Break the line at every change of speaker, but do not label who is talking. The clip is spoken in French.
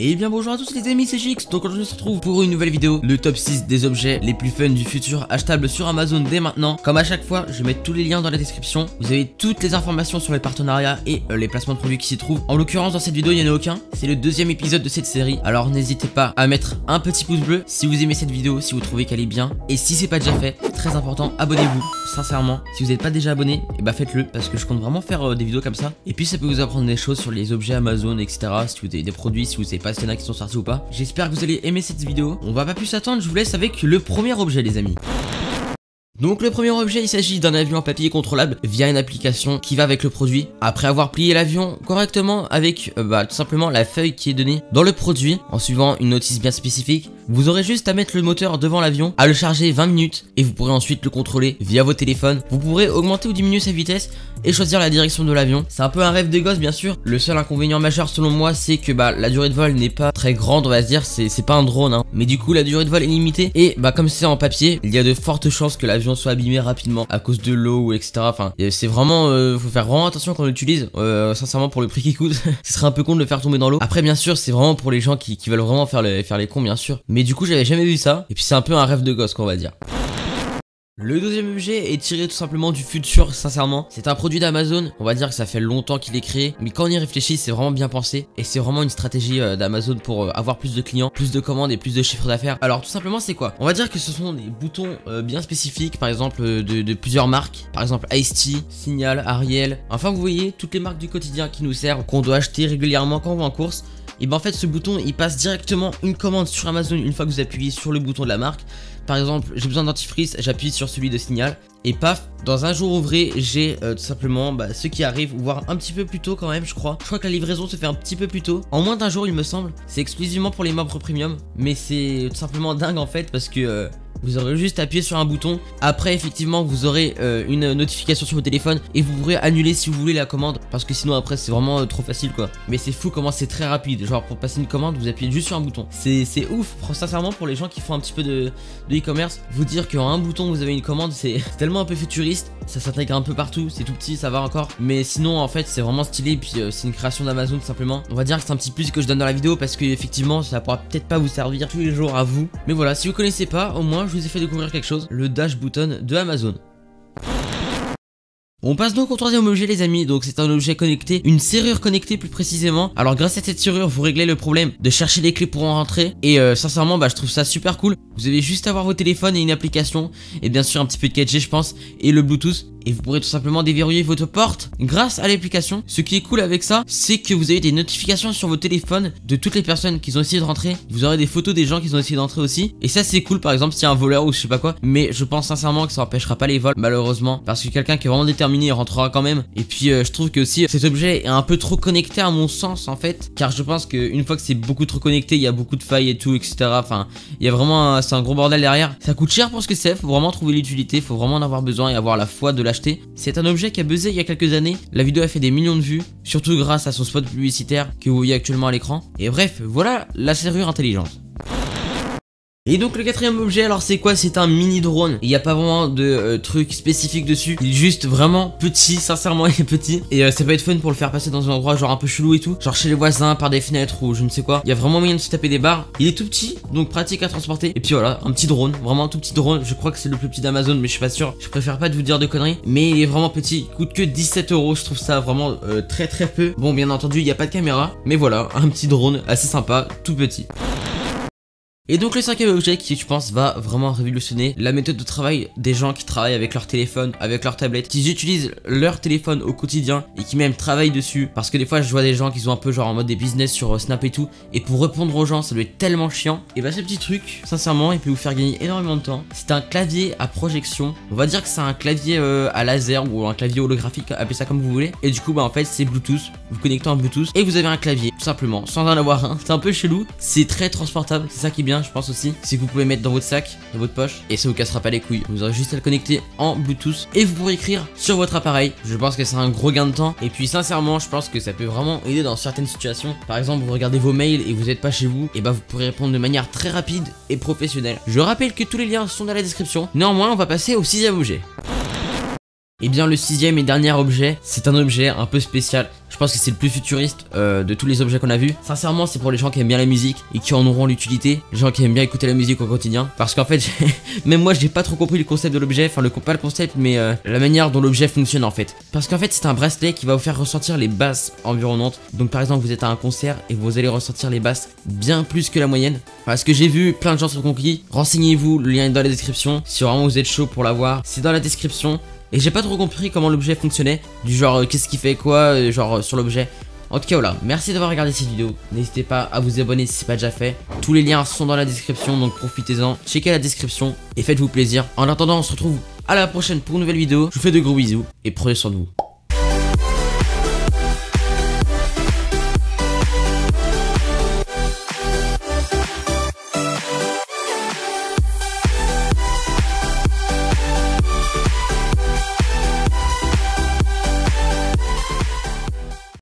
Et bien bonjour à tous les amis, c'est Jix, donc aujourd'hui on se retrouve pour une nouvelle vidéo, le top 6 des objets les plus fun du futur achetables sur Amazon dès maintenant. Comme à chaque fois, je mets tous les liens dans la description, vous avez toutes les informations sur les partenariats et euh, les placements de produits qui s'y trouvent. En l'occurrence dans cette vidéo il n'y en a aucun, c'est le deuxième épisode de cette série, alors n'hésitez pas à mettre un petit pouce bleu si vous aimez cette vidéo, si vous trouvez qu'elle est bien, et si c'est pas déjà fait, très important, abonnez-vous, sincèrement, si vous n'êtes pas déjà abonné, et bah faites-le, parce que je compte vraiment faire euh, des vidéos comme ça, et puis ça peut vous apprendre des choses sur les objets Amazon, etc. Si vous avez des produits, si vous savez pas s'il y en a qui sont sortis ou pas. J'espère que vous allez aimer cette vidéo. On va pas plus attendre, je vous laisse avec le premier objet les amis. Donc le premier objet, il s'agit d'un avion en papier contrôlable via une application qui va avec le produit. Après avoir plié l'avion correctement avec euh, bah, tout simplement la feuille qui est donnée dans le produit en suivant une notice bien spécifique, vous aurez juste à mettre le moteur devant l'avion, à le charger 20 minutes et vous pourrez ensuite le contrôler via vos téléphones. Vous pourrez augmenter ou diminuer sa vitesse et choisir la direction de l'avion. C'est un peu un rêve de gosse bien sûr. Le seul inconvénient majeur selon moi c'est que bah, la durée de vol n'est pas très grande on va se dire, c'est pas un drone hein. Mais du coup la durée de vol est limitée et bah comme c'est en papier, il y a de fortes chances que l'avion soit abîmé rapidement à cause de l'eau ou etc. Enfin, c'est vraiment, euh, faut faire vraiment attention quand on l'utilise. Euh, sincèrement, pour le prix qui coûte, ce serait un peu con de le faire tomber dans l'eau. Après, bien sûr, c'est vraiment pour les gens qui, veulent vraiment faire les, faire les cons, bien sûr. Du coup, j'avais jamais vu ça. Et puis, c'est un peu un rêve de gosse, qu'on va dire. Le deuxième objet est tiré tout simplement du futur, sincèrement. C'est un produit d'Amazon, on va dire que ça fait longtemps qu'il est créé, mais quand on y réfléchit, c'est vraiment bien pensé. Et c'est vraiment une stratégie euh, d'Amazon pour euh, avoir plus de clients, plus de commandes et plus de chiffres d'affaires. Alors tout simplement, c'est quoi? On va dire que ce sont des boutons euh, bien spécifiques, par exemple de, plusieurs marques. Par exemple Ice-T, Signal, Ariel. Enfin, vous voyez, toutes les marques du quotidien qui nous servent, qu'on doit acheter régulièrement quand on va en course. Et ben en fait, ce bouton, il passe directement une commande sur Amazon une fois que vous appuyez sur le bouton de la marque. Par exemple, j'ai besoin d'antifreeze, j'appuie sur celui de signal et paf, dans un jour ouvré, j'ai euh, tout simplement bah, ce qui arrive, voire un petit peu plus tôt quand même, je crois. Je crois que la livraison se fait un petit peu plus tôt, en moins d'un jour il me semble. C'est exclusivement pour les membres premium, mais c'est tout simplement dingue en fait parce que euh, vous aurez juste appuyé sur un bouton. Après, effectivement, vous aurez euh, une notification sur votre téléphone et vous pourrez annuler si vous voulez la commande. Parce que sinon, après, c'est vraiment euh, trop facile quoi. Mais c'est fou comment c'est très rapide. Genre, pour passer une commande, vous appuyez juste sur un bouton. C'est ouf, sincèrement, pour les gens qui font un petit peu de e-commerce. vous dire qu'en un bouton, vous avez une commande, c'est tellement un peu futuriste. Ça s'intègre un peu partout. C'est tout petit, ça va encore. Mais sinon, en fait, c'est vraiment stylé. Puis, euh, c'est une création d'Amazon simplement. On va dire que c'est un petit plus que je donne dans la vidéo parce que, effectivement, ça pourra peut-être pas vous servir tous les jours à vous. Mais voilà, si vous connaissez pas, au moins, je vous ai fait découvrir quelque chose, le Dash Button de Amazon. On passe donc au troisième objet les amis, donc c'est un objet connecté, une serrure connectée plus précisément. Alors grâce à cette serrure, vous réglez le problème de chercher les clés pour en rentrer et euh, sincèrement bah je trouve ça super cool. Vous avez juste à avoir vos téléphones et une application et bien sûr un petit peu de 4G je pense et le Bluetooth et vous pourrez tout simplement déverrouiller votre porte grâce à l'application. Ce qui est cool avec ça, c'est que vous avez des notifications sur vos téléphones de toutes les personnes qui ont essayé de rentrer. Vous aurez des photos des gens qui ont essayé d'entrer aussi. Et ça c'est cool par exemple s'il y a un voleur ou je sais pas quoi. Mais je pense sincèrement que ça empêchera pas les vols malheureusement. Parce que quelqu'un qui est vraiment déterminé rentrera quand même. Et puis euh, je trouve que aussi cet objet est un peu trop connecté à mon sens en fait. Car je pense qu'une fois que c'est beaucoup trop connecté, il y a beaucoup de failles et tout, etc. Enfin, il y a vraiment c'est un gros bordel derrière. Ça coûte cher pour ce que c'est. Faut vraiment trouver l'utilité. Faut vraiment en avoir besoin et avoir la foi de C'est un objet qui a buzzé il y a quelques années, la vidéo a fait des millions de vues, surtout grâce à son spot publicitaire que vous voyez actuellement à l'écran. Et bref, voilà la serrure intelligente. Et donc le quatrième objet, alors c'est quoi? C'est un mini drone. Il n'y a pas vraiment de euh, truc spécifique dessus. Il est juste vraiment petit, sincèrement il est petit. Et euh, ça peut être fun pour le faire passer dans un endroit genre un peu chelou et tout. Genre chez les voisins, par des fenêtres ou je ne sais quoi. Il y a vraiment moyen de se taper des barres. Il est tout petit, donc pratique à transporter. Et puis voilà, un petit drone, vraiment un tout petit drone. Je crois que c'est le plus petit d'Amazon, mais je suis pas sûr. Je préfère pas de vous dire de conneries. Mais il est vraiment petit. Il coûte que 17 euros. Je trouve ça vraiment euh, très très peu. Bon, bien entendu, il n'y a pas de caméra. Mais voilà, un petit drone assez sympa, tout petit. Et donc le cinquième objet qui je pense va vraiment révolutionner la méthode de travail des gens qui travaillent avec leur téléphone, avec leur tablette, qui utilisent leur téléphone au quotidien et qui même travaillent dessus. Parce que des fois je vois des gens qui sont un peu genre en mode des business sur euh, Snap et tout. Et pour répondre aux gens ça doit être tellement chiant. Et bah ce petit truc, sincèrement, il peut vous faire gagner énormément de temps. C'est un clavier à projection. On va dire que c'est un clavier euh, à laser ou un clavier holographique, appelez ça comme vous voulez. Et du coup bah en fait c'est Bluetooth. Vous connectez en Bluetooth et vous avez un clavier tout simplement sans en avoir un. C'est un peu chelou. C'est très transportable. C'est ça qui est bien je pense aussi, c'est que vous pouvez mettre dans votre sac, dans votre poche, et ça vous cassera pas les couilles. Vous aurez juste à le connecter en Bluetooth et vous pourrez écrire sur votre appareil. Je pense que c'est un gros gain de temps. Et puis sincèrement, je pense que ça peut vraiment aider dans certaines situations. Par exemple, vous regardez vos mails et vous n'êtes pas chez vous, et bah vous pourrez répondre de manière très rapide et professionnelle. Je rappelle que tous les liens sont dans la description. Néanmoins, on va passer au sixième objet. Et bien le sixième et dernier objet, c'est un objet un peu spécial. Je pense que c'est le plus futuriste euh, de tous les objets qu'on a vus. Sincèrement, c'est pour les gens qui aiment bien la musique et qui en auront l'utilité. Les gens qui aiment bien écouter la musique au quotidien. Parce qu'en fait, même moi, j'ai pas trop compris le concept de l'objet. Enfin, le, pas le concept, mais euh, la manière dont l'objet fonctionne en fait. Parce qu'en fait, c'est un bracelet qui va vous faire ressentir les basses environnantes. Donc, par exemple, vous êtes à un concert et vous allez ressentir les basses bien plus que la moyenne. Parce que j'ai vu plein de gens sont conquis. Renseignez-vous, le lien est dans la description. Si vraiment vous êtes chaud pour l'avoir, c'est dans la description. Et j'ai pas trop compris comment l'objet fonctionnait. Du genre, euh, qu'est-ce qui fait quoi, euh, genre euh, sur l'objet. En tout cas voilà, merci d'avoir regardé cette vidéo, n'hésitez pas à vous abonner si c'est pas déjà fait, tous les liens sont dans la description donc profitez-en, checkez la description et faites-vous plaisir. En attendant on se retrouve à la prochaine pour une nouvelle vidéo, je vous fais de gros bisous et prenez soin de vous.